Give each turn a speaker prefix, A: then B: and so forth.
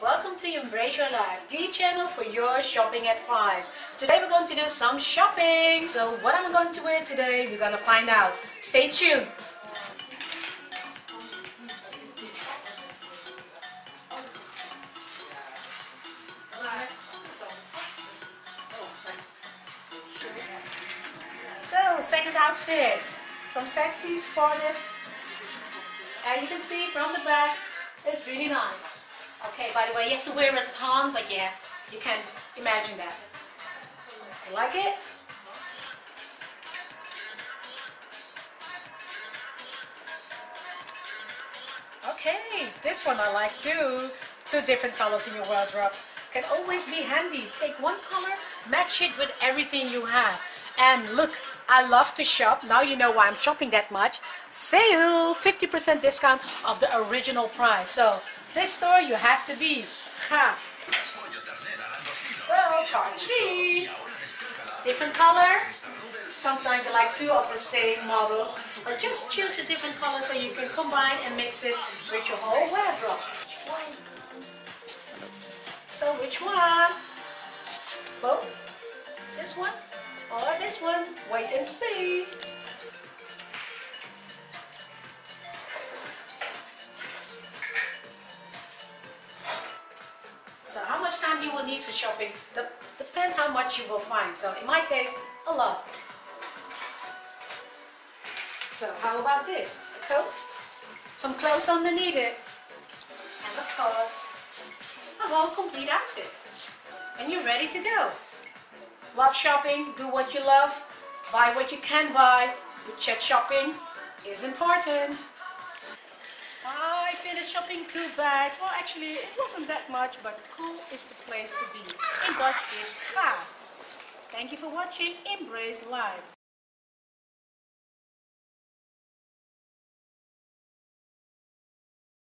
A: Welcome to Embrace Your Life, the channel for your shopping advice. Today we're going to do some shopping. So what am I going to wear today? We're going to find out. Stay tuned. So, second outfit. Some sexy, sportive. And you can see from the back, it's really nice. Okay, by the way, you have to wear a thong, but yeah, you can imagine that. You like it? Okay, this one I like too. Two different colors in your wardrobe. Can always be handy. Take one color, match it with everything you have. And look, I love to shop. Now you know why I'm shopping that much. Sale, 50% discount of the original price. So this store you have to be. Ha. So card three. Different color. Sometimes you like two of the same models, but just choose a different color so you can combine and mix it with your whole wardrobe. So which one? Both? This one? Or this one? Wait and see. So how much time you will need for shopping Dep- depends how much you will find. So in my case, a lot. So how about this? A coat, some clothes underneath it, and of course, a whole complete outfit. And you're ready to go. Love shopping, do what you love, buy what you can buy, but shopping is important. Shopping two bags. Well, actually, it wasn't that much, but cool is the place to be. In Dutch, it's gaaf. Thank you for watching Embrace Life.